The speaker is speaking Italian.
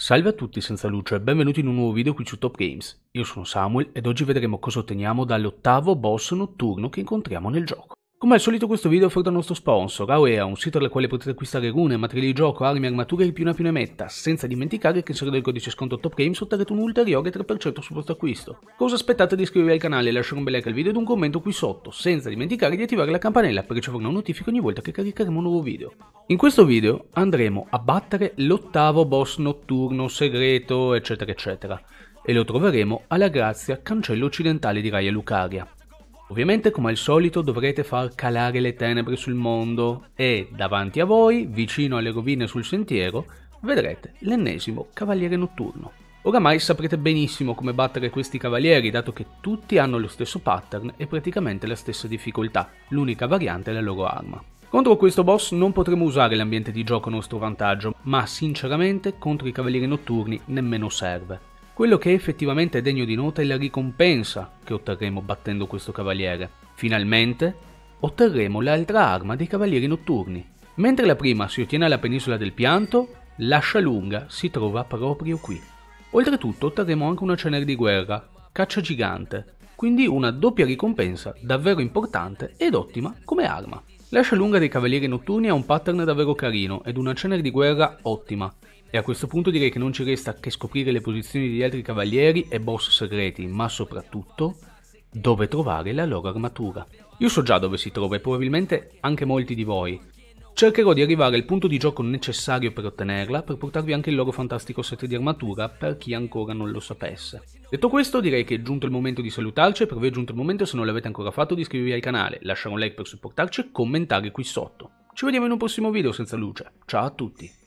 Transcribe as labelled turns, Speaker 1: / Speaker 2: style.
Speaker 1: Salve a tutti senza luce e benvenuti in un nuovo video qui su Top Games. Io sono Samuel ed oggi vedremo cosa otteniamo dall'ottavo boss notturno che incontriamo nel gioco. Come al solito questo video è offerto al nostro sponsor, AOEA, un sito dal quale potete acquistare rune, materiali di gioco, armi, armature e più ne più ne metta, senza dimenticare che inserendo il codice sconto TopGames otterrete un ulteriore 3% sul vostro acquisto. Cosa aspettate di iscrivervi al canale, lasciare un bel like al video ed un commento qui sotto, senza dimenticare di attivare la campanella per ricevere una notifica ogni volta che caricheremo un nuovo video. In questo video andremo a battere l'ottavo boss notturno segreto eccetera eccetera e lo troveremo alla grazia cancello occidentale di Raya Lucaria. Ovviamente come al solito dovrete far calare le tenebre sul mondo e davanti a voi, vicino alle rovine sul sentiero, vedrete l'ennesimo cavaliere notturno. Oramai saprete benissimo come battere questi cavalieri dato che tutti hanno lo stesso pattern e praticamente la stessa difficoltà, l'unica variante è la loro arma. Contro questo boss non potremo usare l'ambiente di gioco a nostro vantaggio, ma sinceramente contro i cavalieri notturni nemmeno serve. Quello che effettivamente è degno di nota è la ricompensa che otterremo battendo questo cavaliere. Finalmente otterremo l'altra arma dei cavalieri notturni. Mentre la prima si ottiene alla penisola del pianto, l'ascia lunga si trova proprio qui. Oltretutto otterremo anche una cenere di guerra, caccia gigante, quindi una doppia ricompensa davvero importante ed ottima come arma. L'ascia lunga dei cavalieri notturni ha un pattern davvero carino ed una cenere di guerra ottima, e a questo punto direi che non ci resta che scoprire le posizioni degli altri cavalieri e boss segreti, ma soprattutto dove trovare la loro armatura. Io so già dove si trova e probabilmente anche molti di voi. Cercherò di arrivare al punto di gioco necessario per ottenerla, per portarvi anche il loro fantastico set di armatura per chi ancora non lo sapesse. Detto questo direi che è giunto il momento di salutarci e per voi è giunto il momento se non l'avete ancora fatto di iscrivervi al canale, lasciare un like per supportarci e commentare qui sotto. Ci vediamo in un prossimo video senza luce, ciao a tutti!